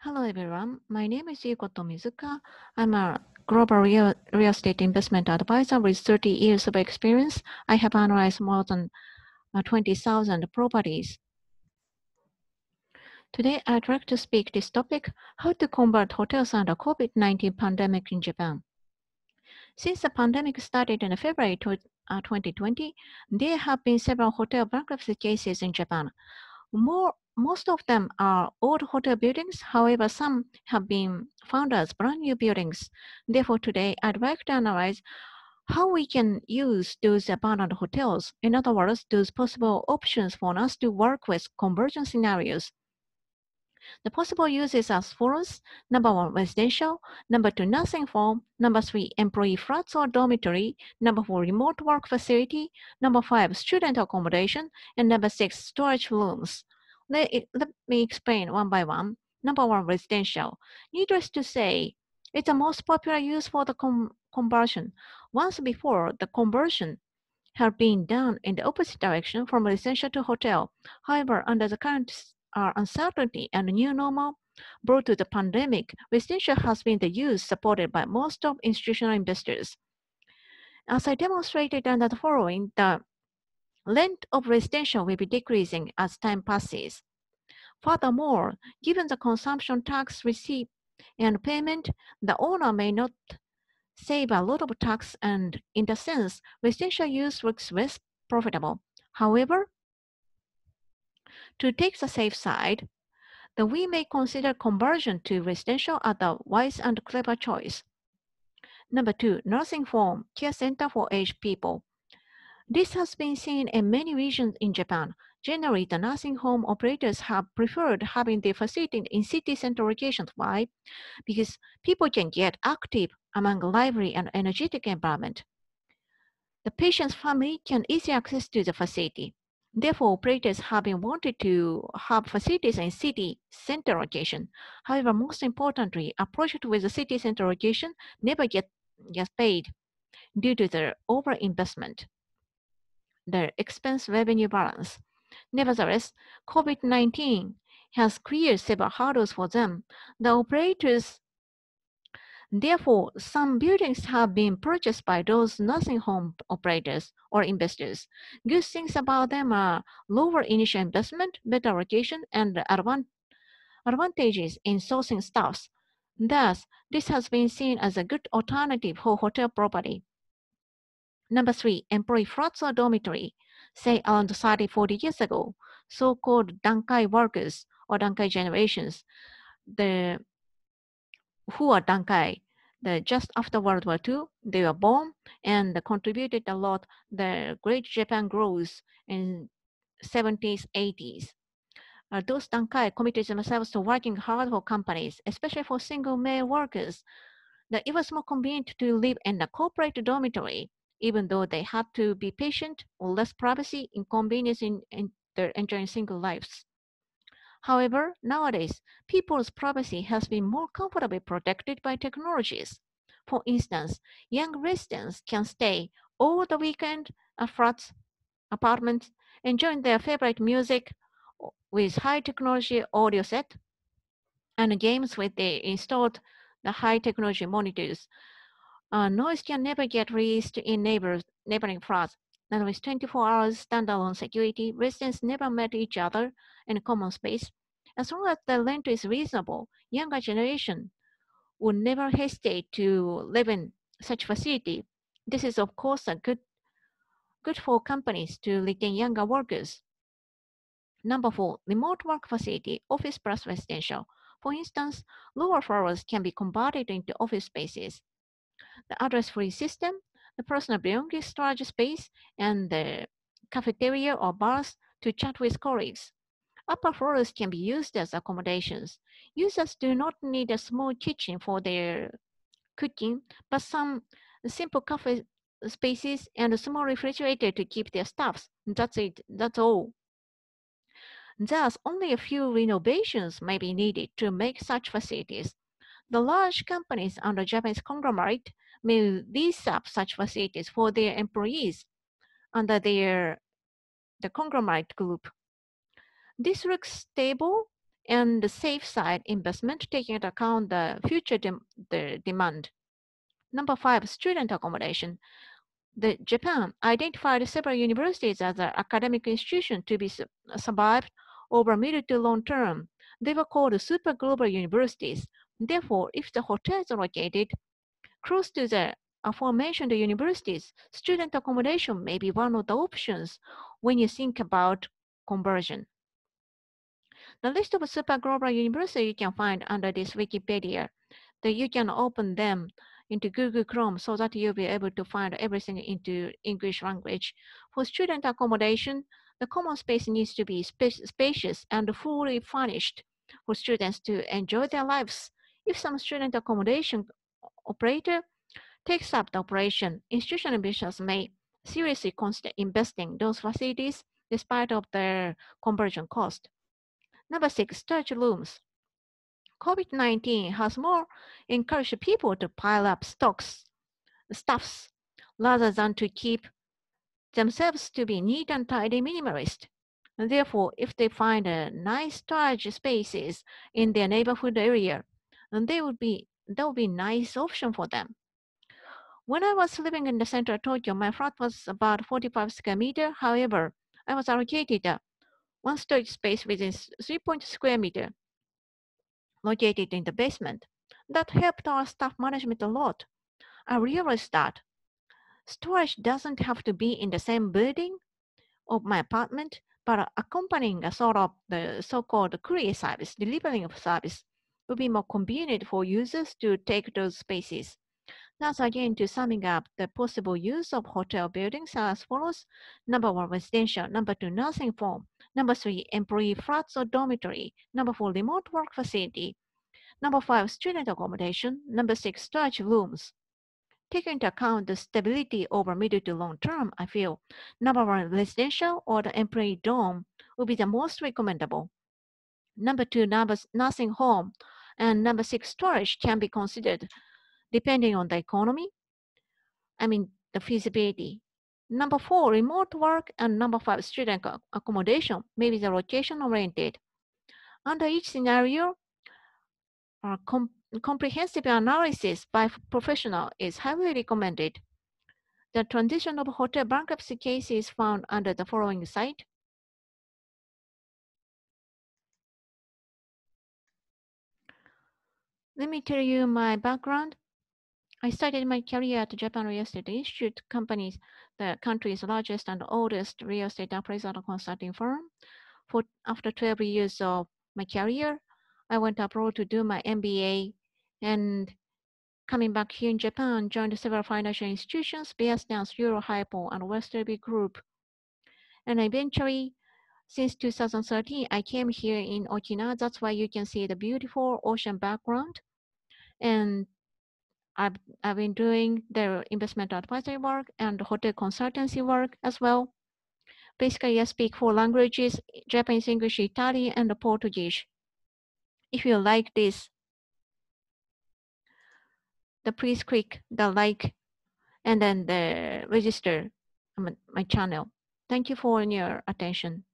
Hello, everyone. My name is Yuko Tomizuka. I'm a global real, real estate investment advisor with 30 years of experience. I have analyzed more than uh, 20,000 properties. Today, I'd like to speak this topic, how to convert hotels under COVID-19 pandemic in Japan. Since the pandemic started in February 2020, uh, there have been several hotel bankruptcy cases in Japan. More, most of them are old hotel buildings. However, some have been found as brand new buildings. Therefore, today I'd like to analyze how we can use those abandoned hotels. In other words, those possible options for us to work with conversion scenarios. The possible uses are as follows. Number one, residential. Number two, nursing home. Number three, employee flats or dormitory. Number four, remote work facility. Number five, student accommodation. And number six, storage rooms. Let, let me explain one by one. Number one, residential. Needless to say, it's the most popular use for the com conversion. Once before, the conversion had been done in the opposite direction from residential to hotel. However, under the current uh, uncertainty and new normal brought to the pandemic, residential has been the use supported by most of institutional investors. As I demonstrated under the following, the length of residential will be decreasing as time passes. Furthermore, given the consumption tax receipt and payment, the owner may not save a lot of tax and in the sense, residential use looks less profitable. However, to take the safe side, then we may consider conversion to residential as a wise and clever choice. Number two, nursing home, care center for aged people. This has been seen in many regions in Japan. Generally, the nursing home operators have preferred having their facility in city center locations. Why? Because people can get active among a lively and energetic environment. The patient's family can easily access to the facility. Therefore, operators have been wanted to have facilities in city center location. However, most importantly, a project with a city center location never get, gets paid due to the overinvestment, the expense revenue balance. Nevertheless, COVID-19 has created several hurdles for them. The operators Therefore, some buildings have been purchased by those nursing home operators or investors. Good things about them are lower initial investment, better location, and advantages in sourcing staffs. Thus, this has been seen as a good alternative for hotel property. Number three, employee flats or dormitory. Say around 30, 40 years ago, so-called Dankai workers or Dankai generations, the who are Dankai. The, just after World War II, they were born and contributed a lot the Great Japan growth in 70s, 80s. Uh, those Dankai committed themselves to working hard for companies, especially for single male workers. That it was more convenient to live in a corporate dormitory, even though they had to be patient or less privacy, inconvenience in, in their enjoying single lives. However, nowadays, people's privacy has been more comfortably protected by technologies. For instance, young residents can stay all the weekend at flats, apartments, enjoying their favorite music with high technology audio set and games with the installed the high technology monitors. Uh, noise can never get released in neighbors, neighboring flats and with 24 hours standalone security, residents never met each other in common space. As long as the rent is reasonable, younger generation would never hesitate to live in such facility. This is of course a good, good for companies to retain younger workers. Number four, remote work facility, office plus residential. For instance, lower floors can be converted into office spaces. The address-free system the personal belongings storage space, and the cafeteria or bars to chat with colleagues. Upper floors can be used as accommodations. Users do not need a small kitchen for their cooking, but some simple cafe spaces and a small refrigerator to keep their stuffs. That's it, that's all. Thus, only a few renovations may be needed to make such facilities. The large companies under Japanese conglomerate may lease up such facilities for their employees under their the conglomerate group. This looks stable and the safe side investment taking into account the future dem the demand. Number five, student accommodation. The Japan identified several universities as an academic institution to be su survived over mid to long term. They were called super global universities. Therefore, if the hotels are located close to the aforementioned universities, student accommodation may be one of the options when you think about conversion. The list of super global universities you can find under this Wikipedia, that you can open them into Google Chrome so that you'll be able to find everything into English language. For student accommodation, the common space needs to be spacious and fully furnished for students to enjoy their lives. If some student accommodation operator takes up the operation, institutional officials may seriously consider investing those facilities despite of their conversion cost. Number six, storage rooms. COVID-19 has more encouraged people to pile up stocks, stuffs, rather than to keep themselves to be neat and tidy minimalist. And therefore, if they find a nice storage spaces in their neighborhood area, and they would be that would be a nice option for them. When I was living in the center of Tokyo, my flat was about 45 square meter. However, I was allocated a one storage space within 3.0 square meter located in the basement. That helped our staff management a lot. I realized that storage doesn't have to be in the same building of my apartment, but accompanying a sort of the so-called courier service, delivering of service, would be more convenient for users to take those spaces. Thus, again, to summing up the possible use of hotel buildings as follows. Number one, residential. Number two, nursing home. Number three, employee flats or dormitory. Number four, remote work facility. Number five, student accommodation. Number six, storage rooms. Taking into account the stability over middle to long term, I feel number one, residential or the employee dorm would be the most recommendable. Number two, nursing home. And number six, storage can be considered depending on the economy. I mean, the feasibility. Number four, remote work. And number five, student accommodation, maybe the location oriented. Under each scenario, a com comprehensive analysis by professional is highly recommended. The transition of hotel bankruptcy cases found under the following site. Let me tell you my background. I started my career at Japan Real Estate Institute companies, the country's largest and oldest real estate appraisal consulting firm. For after 12 years of my career, I went abroad to do my MBA and coming back here in Japan, joined several financial institutions, Bear Stearns, Euro Hypo, and Westerby Group. And eventually, since 2013, I came here in Okinawa. That's why you can see the beautiful ocean background. And I've, I've been doing the investment advisory work and hotel consultancy work as well. Basically, I speak four languages, Japanese, English, Italian, and Portuguese. If you like this, the please click the like and then the register my channel. Thank you for your attention.